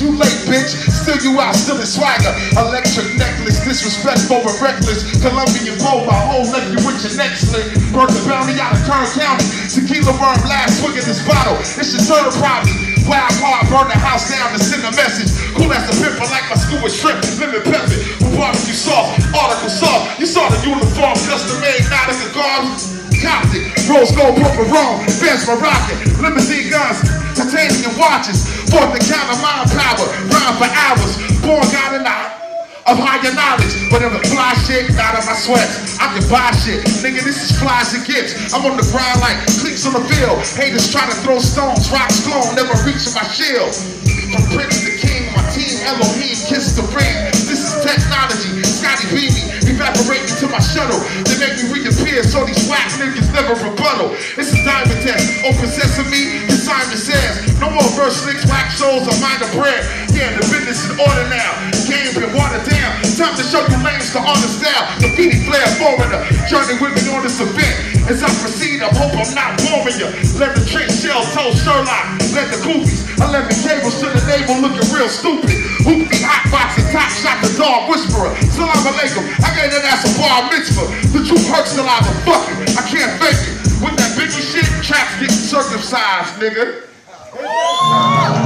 too late, bitch. Still you out, still in swagger. Electric necklace, disrespectful and reckless. Colombian bow, my whole left you with your neck slit. Burn the bounty out of Kern County. Tequila burn last swig of this bottle. It's your third problem. Wild heart, burn the house down to send a message. Cool as a pimper like my school with shrimp. Lemon pepper, with barbecue sauce, article sauce. You saw the uniform, custom made, Nautica guards. Coptic, rose gold, purple wrong, Benz Moroccan, limousine guns, titanium watches, fourth the counter, mind power, rhyme for hours, born God in the of higher knowledge, it fly shit, out of my sweat. I can buy shit, nigga. This is flies and gifts. I'm on the grind like cleats on the field. Haters try to throw stones, rocks clone, never reaching my shield. From Prince to King, my team Elohim kiss the ring. This is technology. Scotty Beamy, evaporate me to my shuttle. They make me reappear, so these whack niggas never rebuttal. This is diamond test. Open oh, sesame, six whack shows or mind of prayer. Yeah, the business in order now. Game been watered down. Time to show you lanes to understand. The Graffiti flare foreigner. Journey with me on this event. As I proceed, I hope I'm not boring you. Let the trick shell toe Sherlock. Let the goofies. I let the cables to the navel looking real stupid. Hoopty hot box and top shot the dog whisperer. Salam alaikum. I gave that ass a bar mitzvah. The true perks till I was fucking. I can't fake it. With that biggie shit, traps getting circumcised, nigga. Deus.